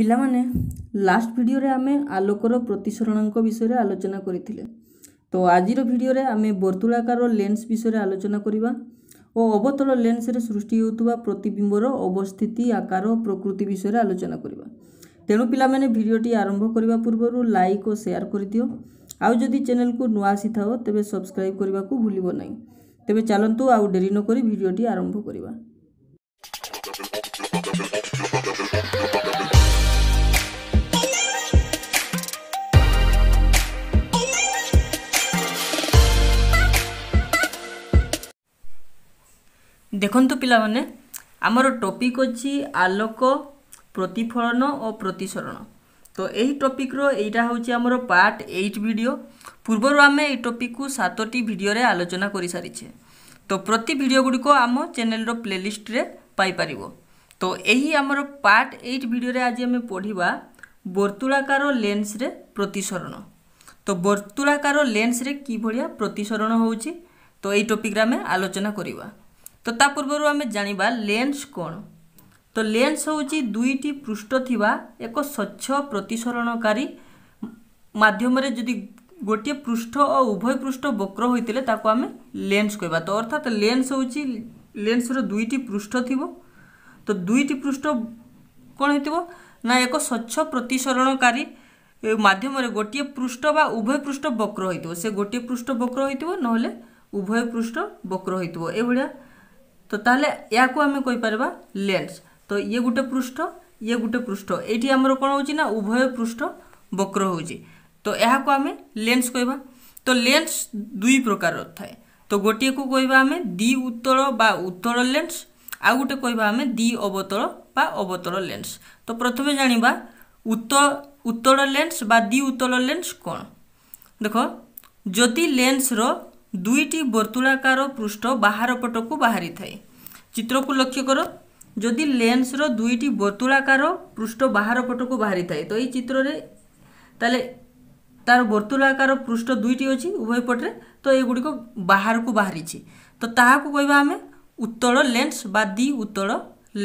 ପିଲାମାନେ ଲାଷ୍ଟ ଭିଡ଼ିଓରେ ଆମେ ଆଲୋକର ପ୍ରତିସରଣଙ୍କ ବିଷୟରେ ଆଲୋଚନା କରିଥିଲେ ତ ଆଜିର ଭିଡ଼ିଓରେ ଆମେ ବର୍ତ୍ତୁଳାକାର ଲେନ୍ସ ବିଷୟରେ ଆଲୋଚନା କରିବା ଓ ଅବତଳ ଲେନ୍ସରେ ସୃଷ୍ଟି ହେଉଥିବା ପ୍ରତିବିମ୍ବର ଅବସ୍ଥିତି ଆକାର ପ୍ରକୃତି ବିଷୟରେ ଆଲୋଚନା କରିବା ତେଣୁ ପିଲାମାନେ ଭିଡ଼ିଓଟି ଆରମ୍ଭ କରିବା ପୂର୍ବରୁ ଲାଇକ୍ ଓ ସେୟାର କରିଦିଅ ଆଉ ଯଦି ଚ୍ୟାନେଲକୁ ନୂଆ ଆସିଥାଅ ତେବେ ସବସ୍କ୍ରାଇବ୍ କରିବାକୁ ଭୁଲିବ ନାହିଁ ତେବେ ଚାଲନ୍ତୁ ଆଉ ଡେରି ନକରି ଭିଡ଼ିଓଟି ଆରମ୍ଭ କରିବା ଦେଖନ୍ତୁ ପିଲାମାନେ ଆମର ଟପିକ୍ ଅଛି ଆଲୋକ ପ୍ରତିଫଳନ ଓ ପ୍ରତିସରଣ ତ ଏହି ଟପିକ୍ର ଏଇଟା ହେଉଛି ଆମର ପାର୍ଟ ଏଇଟ୍ ଭିଡ଼ିଓ ପୂର୍ବରୁ ଆମେ ଏଇ ଟପିକ୍କୁ ସାତଟି ଭିଡ଼ିଓରେ ଆଲୋଚନା କରିସାରିଛେ ତ ପ୍ରତି ଭିଡ଼ିଓ ଗୁଡ଼ିକ ଆମ ଚ୍ୟାନେଲ୍ର ପ୍ଲେଲିଷ୍ଟରେ ପାଇପାରିବ ତ ଏହି ଆମର ପାର୍ଟ ଏଇଟ୍ ଭିଡ଼ିଓରେ ଆଜି ଆମେ ପଢ଼ିବା ବର୍ତ୍ତୁଳାକାର ଲେନ୍ସରେ ପ୍ରତିସରଣ ତ ବର୍ତ୍ତୁଳାକାର ଲେନ୍ସରେ କିଭଳିଆ ପ୍ରତିସରଣ ହେଉଛି ତ ଏଇ ଟପିକ୍ରେ ଆମେ ଆଲୋଚନା କରିବା তো ତା ପୂର୍ବରୁ ଆମେ ଜାଣିବା ଲେନ୍ସ କ'ଣ ତ ଲେନ୍ସ ହେଉଛି ଦୁଇଟି ପୃଷ୍ଠ ଥିବା ଏକ ସ୍ୱଚ୍ଛ ପ୍ରତିସରଣକାରୀ ମାଧ୍ୟମରେ ଯଦି ଗୋଟିଏ ପୃଷ୍ଠ ଓ ଉଭୟ ପୃଷ୍ଠ ବକ୍ର ହୋଇଥିଲେ ତାକୁ ଆମେ ଲେନ୍ସ କହିବା ତ ଅର୍ଥାତ୍ ଲେନ୍ସ ହେଉଛି ଲେନ୍ସର ଦୁଇଟି ପୃଷ୍ଠ ଥିବ ତ ଦୁଇଟି ପୃଷ୍ଠ କ'ଣ ହେଇଥିବ ନା ଏକ ସ୍ୱଚ୍ଛ ପ୍ରତିସରଣକାରୀ ମାଧ୍ୟମରେ ଗୋଟିଏ ପୃଷ୍ଠ ବା ଉଭୟ ପୃଷ୍ଠ ବକ୍ର ହୋଇଥିବ ସେ ଗୋଟିଏ ପୃଷ୍ଠ ବକ୍ର ହୋଇଥିବ ନହେଲେ ଉଭୟ ପୃଷ୍ଠ ବକ୍ର ହୋଇଥିବ ଏଭଳିଆ ତ ତାହେଲେ ଏହାକୁ ଆମେ କହିପାରିବା ଲେନ୍ସ ତ ଇଏ ଗୋଟେ ପୃଷ୍ଠ ଇଏ ଗୋଟେ ପୃଷ୍ଠ ଏଇଠି ଆମର କ'ଣ ହେଉଛି ନା ଉଭୟ ପୃଷ୍ଠ ବକ୍ର ହେଉଛି ତ ଏହାକୁ ଆମେ ଲେନ୍ସ କହିବା ତ ଲେନ୍ସ ଦୁଇ ପ୍ରକାରର ଥାଏ ତ ଗୋଟିଏକୁ କହିବା ଆମେ ଦ୍ୱି ଉତ୍ତଳ ବା ଉତ୍ତଳ ଲେନ୍ସ ଆଉ ଗୋଟେ କହିବା ଆମେ ଦ୍ୱି ଅବତଳ ବା ଅବତଳ ଲେନ୍ସ ତ ପ୍ରଥମେ ଜାଣିବା ଉତ୍ତ ଉତ୍ତଳ ଲେନ୍ସ ବା ଦ୍ୱି ଉତ୍ତଳ ଲେନ୍ସ କ'ଣ ଦେଖ ଯଦି ଲେନ୍ସର ଦୁଇଟି ବର୍ତ୍ତୁଳାକାର ପୃଷ୍ଠ ବାହାର ପଟକୁ ବାହାରିଥାଏ ଚିତ୍ରକୁ ଲକ୍ଷ୍ୟ କର ଯଦି ଲେନ୍ସର ଦୁଇଟି ବର୍ତ୍ତୁଳାକାର ପୃଷ୍ଠ ବାହାର ପଟକୁ ବାହାରିଥାଏ ତ ଏଇ ଚିତ୍ରରେ ତାହେଲେ ତାର ବର୍ତ୍ତୁଳାକାର ପୃଷ୍ଠ ଦୁଇଟି ଅଛି ଉଭୟ ପଟରେ ତ ଏଗୁଡ଼ିକ ବାହାରକୁ ବାହାରିଛି ତ ତାହାକୁ କହିବା ଆମେ ଉତ୍ତଳ ଲେନ୍ସ ବା ଦି ଉତ୍ତଳ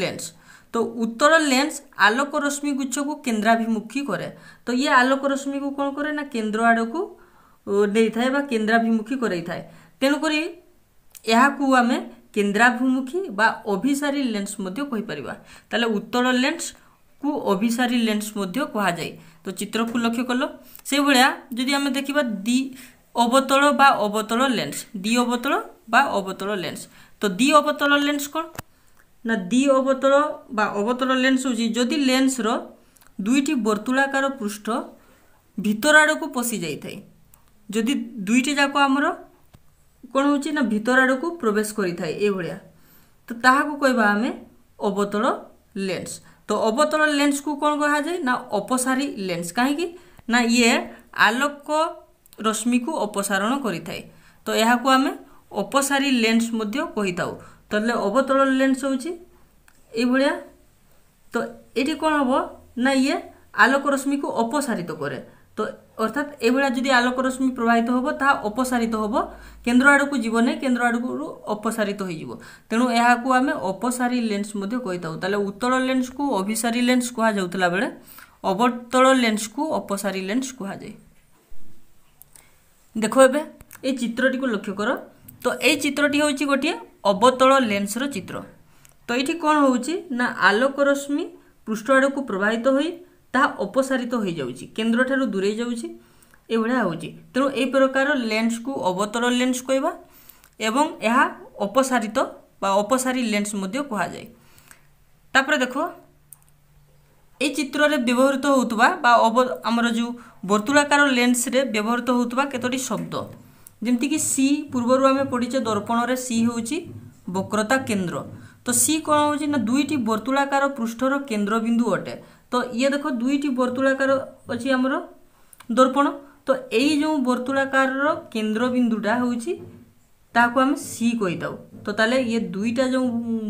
ଲେନ୍ସ ତ ଉତ୍ତଳ ଲେନ୍ସ ଆଲୋକ ରଶ୍ମି ଗୁଚ୍ଛକୁ କେନ୍ଦ୍ରାଭିମୁଖୀ କରେ ତ ଇଏ ଆଲୋକ ରଶ୍ମିକୁ କ'ଣ କରେ ନା କେନ୍ଦ୍ର ଆଡ଼କୁ ନେଇଥାଏ ବା କେନ୍ଦ୍ରାଭିମୁଖୀ କରାଇଥାଏ ତେଣୁକରି ଏହାକୁ ଆମେ କେନ୍ଦ୍ରାଭିମୁଖୀ ବା ଅଭିସାରୀ ଲେନ୍ସ ମଧ୍ୟ କହିପାରିବା ତାହେଲେ ଉତ୍ତର ଲେନ୍ସକୁ ଅଭିସାରୀ ଲେନ୍ସ ମଧ୍ୟ କୁହାଯାଏ ତ ଚିତ୍ରକୁ ଲକ୍ଷ୍ୟ କଲ ସେଇଭଳିଆ ଯଦି ଆମେ ଦେଖିବା ଦ୍ୱି ଅବତଳ ବା ଅବତଳ ଲେନ୍ସ ଦ୍ୱି ଅବତଳ বা অবতল লেন্স তো দ্বি অবতল লেন্স কোণ না দ্বি অবতল বা অবতল লেন্স হচ্ছে যদি লেন্সর দুইটি বর্তুলাকার পৃষ্ঠ ভিতর আড়ক পশি যাই থাকে ଯଦି ଦୁଇଟି ଯାକ ଆମର କ'ଣ ହେଉଛି ନା ଭିତର ଆଡ଼କୁ ପ୍ରବେଶ କରିଥାଏ ଏଇଭଳିଆ ତ ତାହାକୁ କହିବା ଆମେ ଅବତଳ ଲେନ୍ସ ତ ଅବତଳ ଲେନ୍ସକୁ କ'ଣ କୁହାଯାଏ ନା ଅପସାରୀ ଲେନ୍ସ କାହିଁକି ନା ଇଏ ଆଲୋକ ରଶ୍ମିକୁ ଅପସାରଣ କରିଥାଏ ତ ଏହାକୁ ଆମେ ଅପସାରୀ ଲେନ୍ସ ମଧ୍ୟ କହିଥାଉ ତାହେଲେ ଅବତଳ ଲେନ୍ସ ହେଉଛି ଏଇଭଳିଆ ତ ଏଠି କ'ଣ ହେବ ନା ଇଏ ଆଲୋକ ରଶ୍ମିକୁ ଅପସାରିତ କରେ তো অর্থাৎ এভাবে যদি আলোকরশ্মি প্রবাহিত হব তাহা অপসারিত হব কেন্দ্র আড়ক যাবনি কেন্দ্র আড়ক অপসারিত হয়ে যাব তেমন এখন আমি অপসারী লেন্স কইতাও তাহলে উত্তল লেন্সকু অভিসারী লেন্স কুহযাওলা বেড়ে অবতল লেন্সকু অপসারী লেন্স কুহযায় দেখ এবে এই চিত্রটি লক্ষ্য কর তো এই চিত্রটি হচ্ছে গোটিয়ে অবতল লেন্সর চিত্র তো এটি কম হচ্ছে না আলোকরশ্মি পৃষ্ঠ আড়ক প্রবাহিত হয়ে ତାହା ଅପସାରିତ ହୋଇଯାଉଛି କେନ୍ଦ୍ରଠାରୁ ଦୂରେଇ ଯାଉଛି ଏଭଳିଆ ହେଉଛି ତେଣୁ ଏହି ପ୍ରକାର ଲେନ୍ସକୁ ଅବତର ଲେନ୍ସ କହିବା ଏବଂ ଏହା ଅପସାରିତ ବା ଅପସାରୀ ଲେନ୍ସ ମଧ୍ୟ କୁହାଯାଏ ତାପରେ ଦେଖ এই চিত্রে ব্যবহৃত হওয়া বা আমার যে বর্তুলাকার লেন্সরে ব্যবহৃত হওয়া কতটি শব্দ যেমিকি সি পূর্বর আমি পড়িছে দর্পণরে সি হচ্ছে বক্রতা কেন্দ্র তো সি কোণ হচ্ছে না দুইটি বর্তুলাকার পৃষ্ঠর কেন্দ্রবিন্দু অটে तो ये देखो दुईट वर्तुलाकार अच्छी आमर दर्पण तो यही जो वर्तुलाकार केन्द्रबिंदुटा हूँ ତାହାକୁ ଆମେ ସି କହିଥାଉ ତ ତାହେଲେ ଇଏ ଦୁଇଟା ଯେଉଁ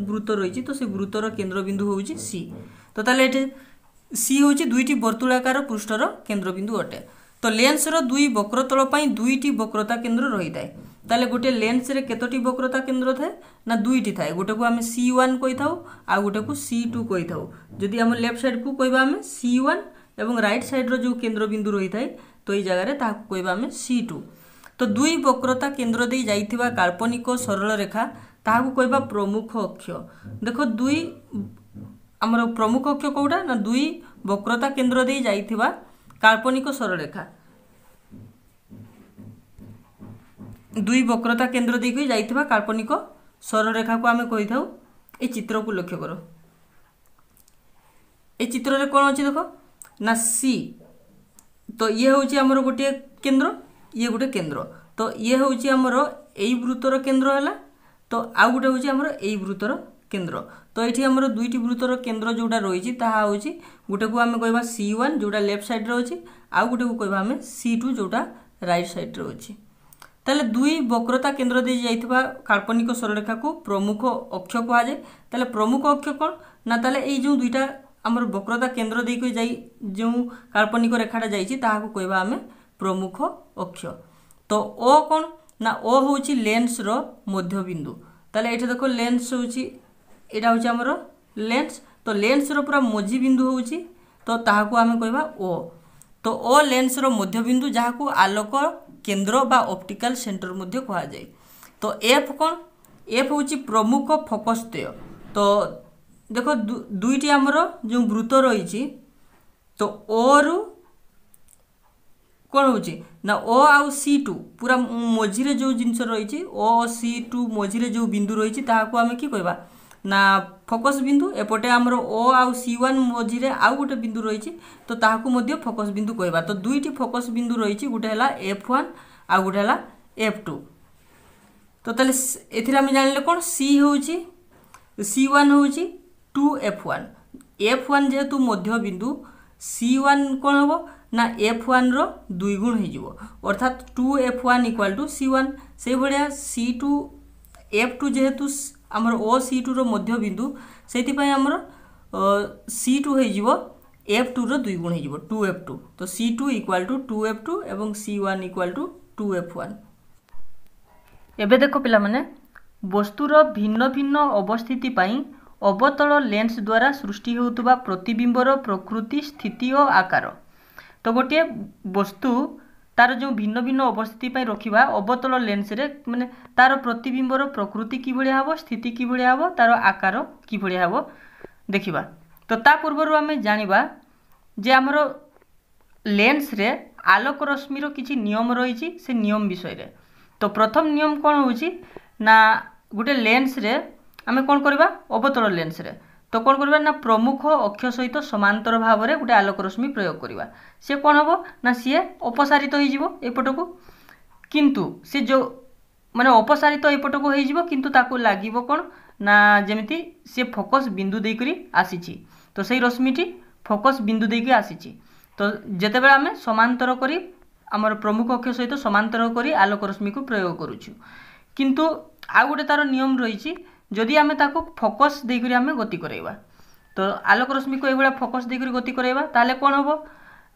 ବୃତ୍ତ ରହିଛି ତ ସେ ବୃତ୍ତର କେନ୍ଦ୍ରବିନ୍ଦୁ ହେଉଛି ସି ତ ତାହେଲେ ଏଠି ସି ହେଉଛି ଦୁଇଟି ବର୍ତ୍ତୁଳାକାର ପୃଷ୍ଠର କେନ୍ଦ୍ରବିନ୍ଦୁ ଅଟେ ତ ଲେନ୍ସର ଦୁଇ ବକ୍ରତଳ ପାଇଁ ଦୁଇଟି ବକ୍ରତା କେନ୍ଦ୍ର ରହିଥାଏ ତାହେଲେ ଗୋଟିଏ ଲେନ୍ସରେ କେତୋଟି ବକ୍ରତା କେନ୍ଦ୍ର ଥାଏ ନା ଦୁଇଟି ଥାଏ ଗୋଟେକୁ ଆମେ ସି ୱାନ୍ କହିଥାଉ ଆଉ ଗୋଟେକୁ ସି ଟୁ କହିଥାଉ ଯଦି ଆମ ଲେଫ୍ଟ ସାଇଡ଼୍କୁ କହିବା ଆମେ ସି ୱାନ୍ ଏବଂ ରାଇଟ୍ ସାଇଡ଼୍ର ଯେଉଁ କେନ୍ଦ୍ରବିନ୍ଦୁ ରହିଥାଏ ତ ଏଇ ଜାଗାରେ ତାହାକୁ କହିବା ଆମେ ସି ଟୁ ତ ଦୁଇ ବକ୍ରତା କେନ୍ଦ୍ର ଦେଇ ଯାଇଥିବା କାଳ୍ପନିକ ସରଳ ରେଖା ତାହାକୁ କହିବା ପ୍ରମୁଖ ଅକ୍ଷ ଦେଖ ଦୁଇ ଆମର ପ୍ରମୁଖ ଅକ୍ଷ କେଉଁଟା ନା ଦୁଇ ବକ୍ରତା କେନ୍ଦ୍ର ଦେଇ ଯାଇଥିବା କାଳ୍ପନିକ ସରଳରେଖା ଦୁଇ ବକ୍ରତା କେନ୍ଦ୍ର ଦେଇକି ଯାଇଥିବା କାଳ୍ପନିକ ସରରେଖାକୁ ଆମେ କହିଥାଉ ଏ ଚିତ୍ରକୁ ଲକ୍ଷ୍ୟ କର ଏ ଚିତ୍ରରେ କ'ଣ ଅଛି ଦେଖ ନା ସି ତ ଇଏ ହେଉଛି ଆମର ଗୋଟିଏ କେନ୍ଦ୍ର ଇଏ ଗୋଟେ କେନ୍ଦ୍ର ତ ଇଏ ହେଉଛି ଆମର ଏଇ ବୃତ୍ତର କେନ୍ଦ୍ର ହେଲା ତ ଆଉ ଗୋଟେ ହେଉଛି ଆମର ଏଇ ବୃତ୍ତର କେନ୍ଦ୍ର ତ ଏଠି ଆମର ଦୁଇଟି ବୃତ୍ତର କେନ୍ଦ୍ର ଯେଉଁଟା ରହିଛି ତାହା ହେଉଛି ଗୋଟେକୁ ଆମେ କହିବା ସି ୱାନ୍ ଯେଉଁଟା ଲେଫ୍ଟ ସାଇଡ଼୍ରେ ଅଛି ଆଉ ଗୋଟେକୁ କହିବା ଆମେ ସି ଟୁ ଯେଉଁଟା ରାଇଟ୍ ସାଇଡ଼୍ରେ ଅଛି তাহলে দুই বক্রতা কেন্দ্র দিয়ে যাই কাল্পনিক সরলরেখা প্রমুখ অক্ষ কুহযায় তাহলে প্রমুখ অক্ষ কম না তাহলে এই যে দুইটা আমার বক্রতা কেন্দ্র দিয়ে যাই যে কাল্পনিক রেখাটা যাই তাহলে কহবা আমি প্রমুখ অক্ষ তো ও কম না ও হচ্ছে লেন্সর মধ্যবিন্দু তাহলে এটি দেখো লেন্স হচ্ছে এটা হচ্ছে আমার লেন্স তো লেন্সর পুরা মঝি বিন্দু হচ্ছে তো তাহলে আমি কহবা ও তো ও লেন্সর মধ্যবিন্দু যা আলোক কেন্দ্র বা অপটিকাল সেন্টর মধ্যে কুহযায় তো এফ কোণ এফ হচ্ছে প্রমুখ ফোকসদেয় তো দেখ দুইটি আমার যে বৃত রয়েছে তো ও রু কোণ হচ্ছে না ও আউ সি টু পুরা মঝিরে যে জিনিস রয়েছে ও সি টু মঝিরে যে বিন্দু রয়েছে তাহলে আমি কি কহবা ନା ଫୋକସ୍ ବିନ୍ଦୁ ଏପଟେ ଆମର ଓ ଆଉ ସି ୱାନ୍ ମଝିରେ ଆଉ ଗୋଟେ ବିନ୍ଦୁ ରହିଛି ତ ତାହାକୁ ମଧ୍ୟ ଫୋକସ୍ ବିନ୍ଦୁ କହିବା ତ ଦୁଇଟି ଫୋକସ୍ ବିନ୍ଦୁ ରହିଛି ଗୋଟେ ହେଲା ଏଫ୍ ୱାନ୍ ଆଉ ଗୋଟେ ହେଲା ଏଫ୍ ଟୁ ତ ତାହେଲେ ଏଥିରେ ଆମେ ଜାଣିଲେ କ'ଣ ସି ହେଉଛି ସି ୱାନ୍ ହେଉଛି two F one F one ଯେହେତୁ ମଧ୍ୟ ବିନ୍ଦୁ ସି ୱାନ୍ କ'ଣ ହେବ ନା ଏଫ୍ ୱାନ୍ର ଦୁଇ ଗୁଣ ହେଇଯିବ ଅର୍ଥାତ୍ two F one equal to C one ସେଇଭଳିଆ ସି ଟୁ ଏଫ୍ ଟୁ ଯେହେତୁ ଆମର ଓ ସି ଟୁର ମଧ୍ୟ ବିନ୍ଦୁ ସେଇଥିପାଇଁ ଆମର ସି ଟୁ ହେଇଯିବ ଏଫ୍ ଟୁର ଦୁଇ ଗୁଣ ହେଇଯିବ ଟୁ ଏଫ୍ ଟୁ ତ C two equal to two F two ଏବଂ C one equal to two F one ଏବେ ଦେଖ ପିଲାମାନେ ବସ୍ତୁର ଭିନ୍ନ ଭିନ୍ନ ଅବସ୍ଥିତି ପାଇଁ ଅବତଳ ଲେନ୍ସ ଦ୍ୱାରା ସୃଷ୍ଟି ହେଉଥିବା ପ୍ରତିବିମ୍ବର ପ୍ରକୃତି ସ୍ଥିତି ଓ ଆକାର ତ ଗୋଟିଏ ବସ୍ତୁ ତାର ଯେଉଁ ଭିନ୍ନ ଭିନ୍ନ ଅବସ୍ଥିତି ପାଇଁ ରଖିବା ଅବତଳ ଲେନ୍ସରେ ମାନେ ତାର ପ୍ରତିବିମ୍ବର ପ୍ରକୃତି କିଭଳିଆ ହେବ ସ୍ଥିତି କିଭଳିଆ ହେବ ତାର ଆକାର କିଭଳିଆ ହେବ ଦେଖିବା ତ ତା ପୂର୍ବରୁ ଆମେ ଜାଣିବା ଯେ ଆମର ଲେନ୍ସରେ ଆଲୋକ ରଶ୍ମିର କିଛି ନିୟମ ରହିଛି ସେ ନିୟମ ବିଷୟରେ ତ ପ୍ରଥମ ନିୟମ କ'ଣ ହେଉଛି ନା ଗୋଟେ ଲେନ୍ସରେ ଆମେ କ'ଣ କରିବା ଅବତଳ ଲେନ୍ସରେ ତ କ'ଣ କରିବା ନା ପ୍ରମୁଖ ଅକ୍ଷ ସହିତ ସମାନ୍ତର ଭାବରେ ଗୋଟେ ଆଲୋକରଶ୍ମି ପ୍ରୟୋଗ କରିବା ସିଏ କ'ଣ ହେବ ନା ସିଏ ଅପସାରିତ ହେଇଯିବ ଏପଟକୁ କିନ୍ତୁ ସେ ଯେଉଁ ମାନେ ଅପସାରିତ ଏପଟକୁ ହେଇଯିବ କିନ୍ତୁ ତାକୁ ଲାଗିବ କ'ଣ ନା ଯେମିତି ସିଏ ଫୋକସ୍ ବିନ୍ଦୁ ଦେଇକରି ଆସିଛି ତ ସେଇ ରଶ୍ମିଟି ଫୋକସ୍ ବିନ୍ଦୁ ଦେଇକି ଆସିଛି ତ ଯେତେବେଳେ ଆମେ ସମାନ୍ତର କରି ଆମର ପ୍ରମୁଖ ଅକ୍ଷ ସହିତ ସମାନ୍ତର କରି ଆଲୋକରଶ୍ମିକୁ ପ୍ରୟୋଗ କରୁଛୁ କିନ୍ତୁ ଆଉ ଗୋଟେ ତାର ନିୟମ ରହିଛି ଯଦି ଆମେ ତାକୁ ଫୋକସ୍ ଦେଇକରି ଆମେ ଗତି କରାଇବା ତ ଆଲୋକ ରଶ୍ମିକୁ ଏଇଭଳିଆ ଫୋକସ୍ ଦେଇକରି ଗତି କରାଇବା ତାହେଲେ କ'ଣ ହେବ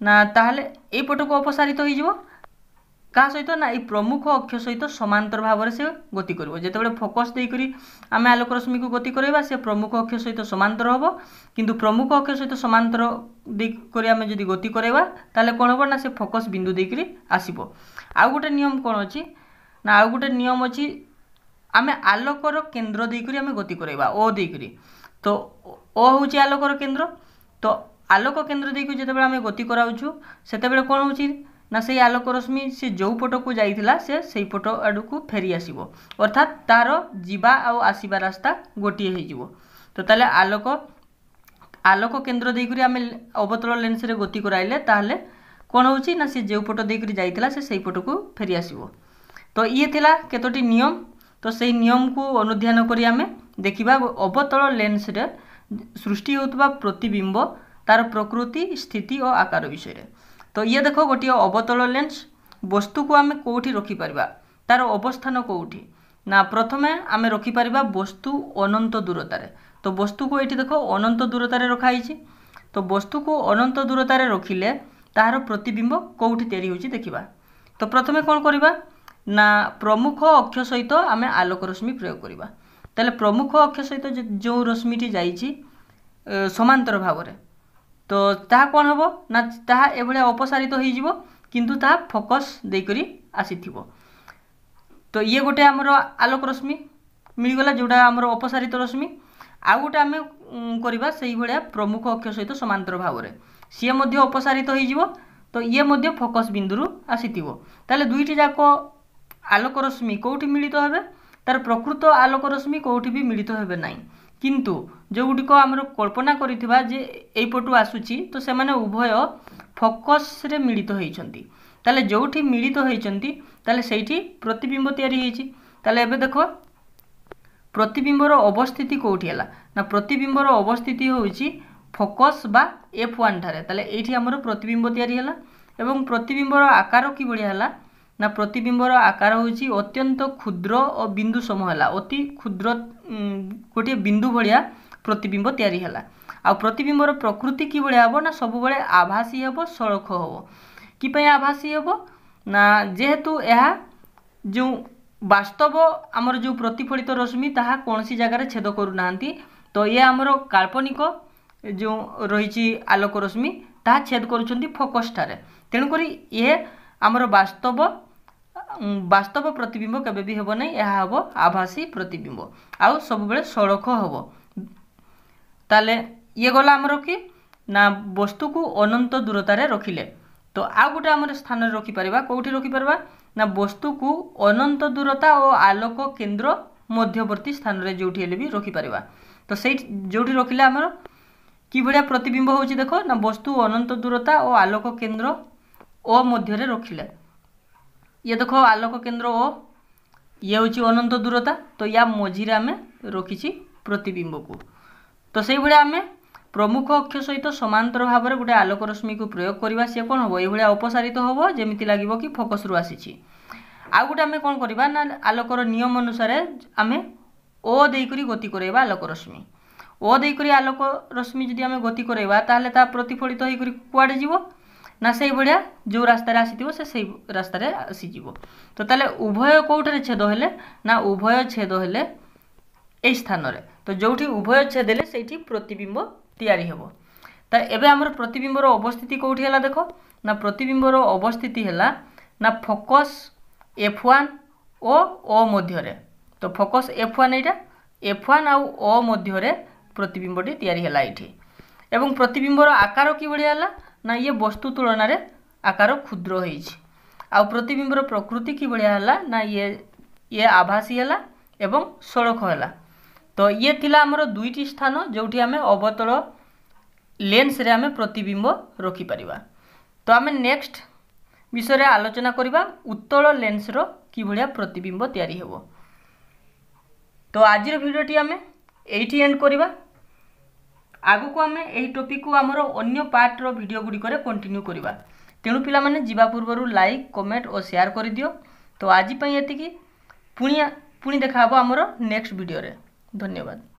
ନା ତାହେଲେ ଏଇପଟକୁ ଅପସାରିତ ହୋଇଯିବ କାହା ସହିତ ନା ଏଇ ପ୍ରମୁଖ ଅକ୍ଷ ସହିତ ସମାନ୍ତର ଭାବରେ ସେ ଗତି କରିବ ଯେତେବେଳେ ଫୋକସ୍ ଦେଇକରି ଆମେ ଆଲୋକ ରଶ୍ମିକୁ ଗତି କରାଇବା ସେ ପ୍ରମୁଖ ଅକ୍ଷ ସହିତ ସମାନ୍ତର ହେବ କିନ୍ତୁ ପ୍ରମୁଖ ଅକ୍ଷ ସହିତ ସମାନ୍ତର ଦେଇକରି ଆମେ ଯଦି ଗତି କରାଇବା ତାହେଲେ କ'ଣ ହେବ ନା ସେ ଫୋକସ୍ ବିନ୍ଦୁ ଦେଇକରି ଆସିବ ଆଉ ଗୋଟେ ନିୟମ କ'ଣ ଅଛି ନା ଆଉ ଗୋଟେ ନିୟମ ଅଛି ଆମେ ଆଲୋକର କେନ୍ଦ୍ର ଦେଇକରି ଆମେ ଗତି କରେଇବା ଓ ଦେଇକରି ତ ଓ ହେଉଛି ଆଲୋକର କେନ୍ଦ୍ର ତ ଆଲୋକ କେନ୍ଦ୍ର ଦେଇକି ଯେତେବେଳେ ଆମେ ଗତି କରାଉଛୁ ସେତେବେଳେ କ'ଣ ହେଉଛି ନା ସେଇ ଆଲୋକ ରଶ୍ମି ସେ ଯେଉଁ ପଟକୁ ଯାଇଥିଲା ସେ ସେଇ ପଟ ଆଡ଼କୁ ଫେରି ଆସିବ ଅର୍ଥାତ ତା'ର ଯିବା ଆଉ ଆସିବା ରାସ୍ତା ଗୋଟିଏ ହେଇଯିବ ତ ତାହେଲେ ଆଲୋକ ଆଲୋକ କେନ୍ଦ୍ର ଦେଇକରି ଆମେ ଅବତଳ ଲେନ୍ସରେ ଗତି କରାଇଲେ ତାହେଲେ କ'ଣ ହେଉଛି ନା ସେ ଯେଉଁ ପଟ ଦେଇକରି ଯାଇଥିଲା ସେ ସେଇ ପଟକୁ ଫେରି ଆସିବ ତ ଇଏ ଥିଲା କେତୋଟି ନିୟମ ତ ସେଇ ନିୟମକୁ ଅନୁଧ୍ୟାନ କରି ଆମେ ଦେଖିବା ଅବତଳ ଲେନ୍ସରେ ସୃଷ୍ଟି ହେଉଥିବା ପ୍ରତିବିମ୍ବ ତା'ର ପ୍ରକୃତି ସ୍ଥିତି ଓ ଆକାର ବିଷୟରେ ତ ଇଏ ଦେଖ ଗୋଟିଏ ଅବତଳ ଲେନ୍ସ ବସ୍ତୁକୁ ଆମେ କେଉଁଠି ରଖିପାରିବା ତା'ର ଅବସ୍ଥାନ କେଉଁଠି ନା ପ୍ରଥମେ ଆମେ ରଖିପାରିବା ବସ୍ତୁ ଅନନ୍ତ ଦୂରତାରେ ତ ବସ୍ତୁକୁ ଏଠି ଦେଖ ଅନନ୍ତ ଦୂରତାରେ ରଖାହେଇଛି ତ ବସ୍ତୁକୁ ଅନନ୍ତ ଦୂରତାରେ ରଖିଲେ ତାହାର ପ୍ରତିବିମ୍ବ କେଉଁଠି ତିଆରି ହେଉଛି ଦେଖିବା ତ ପ୍ରଥମେ କ'ଣ କରିବା ନା ପ୍ରମୁଖ ଅକ୍ଷ ସହିତ ଆମେ ଆଲୋକ ରଶ୍ମି ପ୍ରୟୋଗ କରିବା ତାହେଲେ ପ୍ରମୁଖ ଅକ୍ଷ ସହିତ ଯେଉଁ ରଶ୍ମିଟି ଯାଇଛି ସମାନ୍ତର ଭାବରେ ତ ତାହା କ'ଣ ହେବ ନା ତାହା ଏଭଳିଆ ଅପସାରିତ ହୋଇଯିବ କିନ୍ତୁ ତାହା ଫୋକସ୍ ଦେଇକରି ଆସିଥିବ ତ ଇଏ ଗୋଟେ ଆମର ଆଲୋକ ରଶ୍ମି ମିଳିଗଲା ଯେଉଁଟା ଆମର ଅପସାରିତ ରଶ୍ମି ଆଉ ଗୋଟେ ଆମେ କରିବା ସେଇଭଳିଆ ପ୍ରମୁଖ ଅକ୍ଷ ସହିତ ସମାନ୍ତର ଭାବରେ ସିଏ ମଧ୍ୟ ଅପସାରିତ ହୋଇଯିବ ତ ଇଏ ମଧ୍ୟ ଫୋକସ୍ ବିନ୍ଦୁରୁ ଆସିଥିବ ତାହେଲେ ଦୁଇଟି ଯାକ আলোক রশ্মি কোউঠি মিলিত হবে তার প্রকৃত আলোক রশ্মি কোউঠি বি মিলিত হবে না কিন্তু যেগুড়িক আমার কল্পনা করিথিবা যে এইপটু আসুচি তো সেমানে উভয় ফোকসরে মিলিত হয়েছন্তি তাহলে যেউঠি মিলিত হয়েছন্তি তাহলে সেইটি প্রতিবিম্ব তৈরি হয়েছি তাহলে এবে দেখো প্রতিবিম্বর অবস্থিতি কোউঠি হেলা না প্রতিবিম্বর অবস্থিতি হচ্ছে ফোকস বা এফ ওয়ান ঠারে তাহলে এইটি আমার প্রতিবিম্ব তৈরি হেলা এবং প্রতিবিম্বর আকার কিভাবে হেলা ନା ପ୍ରତିବିମ୍ବର ଆକାର ହେଉଛି ଅତ୍ୟନ୍ତ କ୍ଷୁଦ୍ର ଓ ବିନ୍ଦୁ ସମ ହେଲା ଅତି କ୍ଷୁଦ୍ର ଗୋଟିଏ ବିନ୍ଦୁ ଭଳିଆ ପ୍ରତିବିମ୍ବ ତିଆରି ହେଲା ଆଉ ପ୍ରତିବିମ୍ବର ପ୍ରକୃତି କିଭଳି ହେବ ନା ସବୁବେଳେ ଆଭାସୀ ହେବ ସଳଖ ହେବ କି ପାଇଁ ଆଭାସୀ ହେବ ନା ଯେହେତୁ ଏହା ଯେଉଁ ବାସ୍ତବ ଆମର ଯେଉଁ ପ୍ରତିଫଳିତ ରଶ୍ମି ତାହା କୌଣସି ଜାଗାରେ ଛେଦ କରୁନାହାନ୍ତି ତ ଏ ଆମର କାଳ୍ପନିକ ଯେଉଁ ରହିଛି ଆଲୋକ ରଶ୍ମି ତାହା ଛେଦ କରୁଛନ୍ତି ଫୋକସ୍ଠାରେ ତେଣୁକରି ଏ ଆମର ବାସ୍ତବ ବାସ୍ତବ ପ୍ରତିବିମ୍ବ କେବେ ବି ହେବ ନାହିଁ ଏହା ହେବ ଆଭାସୀ ପ୍ରତିବିମ୍ବ ଆଉ ସବୁବେଳେ ସଳଖ ହେବ ତାହେଲେ ଇଏ ଗଲା ଆମର କି ନା ବସ୍ତୁକୁ ଅନନ୍ତ ଦୂରତାରେ ରଖିଲେ ତ ଆଉ ଗୋଟେ ଆମର ସ୍ଥାନରେ ରଖିପାରିବା କେଉଁଠି ରଖିପାରିବା ନା ବସ୍ତୁକୁ ଅନନ୍ତ ଦୂରତା ଓ ଆଲୋକ କେନ୍ଦ୍ର ମଧ୍ୟବର୍ତ୍ତୀ ସ୍ଥାନରେ ଯେଉଁଠି ହେଲେ ବି ରଖିପାରିବା ତ ସେଇଠି ଯେଉଁଠି ରଖିଲେ ଆମର କିଭଳିଆ ପ୍ରତିବିମ୍ବ ହେଉଛି ଦେଖ ନା ବସ୍ତୁ ଅନନ୍ତ ଦୂରତା ଓ ଆଲୋକ କେନ୍ଦ୍ର ଓ ମଧ୍ୟରେ ରଖିଲେ ये देख आलोक केन्द्र ओ ये हूँ अनंत दूरता तो या मझीरे आम रखी प्रतिबिंब को तो से आम प्रमुख अक्ष सहित तो समांतर भाव में गोटे आलोक रश्मि को प्रयोग करवा सी कौन हम यहाँ अपसारित हम जमी लगे कि फोकस्रु आसी आउ गोटे आम कौन करवा आलोकर निम अनुसार आम ओ देकर गति कराइबा आलोक रश्मि ओ देकर आलोक रश्मि जब गति कराइबा तो प्रतिफलित होकर कड़े जीवन ନା ସେଇଭଳିଆ ଯେଉଁ ରାସ୍ତାରେ ଆସିଥିବ ସେ ସେଇ ରାସ୍ତାରେ ଆସିଯିବ ତ ତାହେଲେ ଉଭୟ କେଉଁଠାରେ ଛେଦ ହେଲେ ନା ଉଭୟ ଛେଦ ହେଲେ ଏଇ ସ୍ଥାନରେ ତ ଯେଉଁଠି ଉଭୟ ଛେଦ ହେଲେ ସେଇଠି ପ୍ରତିବିମ୍ବ ତିଆରି ହେବ ତା ଏବେ ଆମର ପ୍ରତିବିମ୍ବର ଅବସ୍ଥିତି କେଉଁଠି ହେଲା ଦେଖ ନା ପ୍ରତିବିମ୍ବର ଅବସ୍ଥିତି ହେଲା ନା ଫୋକସ୍ ଏଫ୍ ୱାନ୍ ଓ ଓ ମଧ୍ୟରେ ତ ଫୋକସ୍ ଏଫ୍ ୱାନ୍ ଏଇଟା ଏଫ୍ ୱାନ୍ ଆଉ ଓ ମଧ୍ୟରେ ପ୍ରତିବିମ୍ବଟି ତିଆରି ହେଲା ଏଇଠି ଏବଂ ପ୍ରତିବିମ୍ବର ଆକାର କିଭଳି ହେଲା ନା ଇଏ ବସ୍ତୁ ତୁଳନାରେ ଆକାର କ୍ଷୁଦ୍ର ହୋଇଛି ଆଉ ପ୍ରତିବିମ୍ବର ପ୍ରକୃତି କିଭଳିଆ ହେଲା ନା ଇଏ ଇଏ ଆଭାସୀ ହେଲା ଏବଂ ସଳଖ ହେଲା ତ ଇଏ ଥିଲା ଆମର ଦୁଇଟି ସ୍ଥାନ ଯେଉଁଠି ଆମେ ଅବତଳ ଲେନ୍ସରେ ଆମେ ପ୍ରତିବିମ୍ବ ରଖିପାରିବା ତ ଆମେ ନେକ୍ସଟ ବିଷୟରେ ଆଲୋଚନା କରିବା ଉତ୍ତଳ ଲେନ୍ସର କିଭଳିଆ ପ୍ରତିବିମ୍ବ ତିଆରି ହେବ ତ ଆଜିର ଭିଡ଼ିଓଟି ଆମେ ଏଇଠି ଏଣ୍ଡ କରିବା ଆଗକୁ ଆମେ ଏହି ଟପିକ୍କୁ ଆମର ଅନ୍ୟ ପାର୍ଟର ଭିଡ଼ିଓ ଗୁଡ଼ିକରେ କଣ୍ଟିନ୍ୟୁ କରିବା ତେଣୁ ପିଲାମାନେ ଯିବା ପୂର୍ବରୁ ଲାଇକ୍ କମେଣ୍ଟ ଓ ସେୟାର କରିଦିଅ ତ ଆଜି ପାଇଁ ଏତିକି ପୁଣି ପୁଣି ଦେଖାହେବ ଆମର ନେକ୍ସଟ ଭିଡ଼ିଓରେ ଧନ୍ୟବାଦ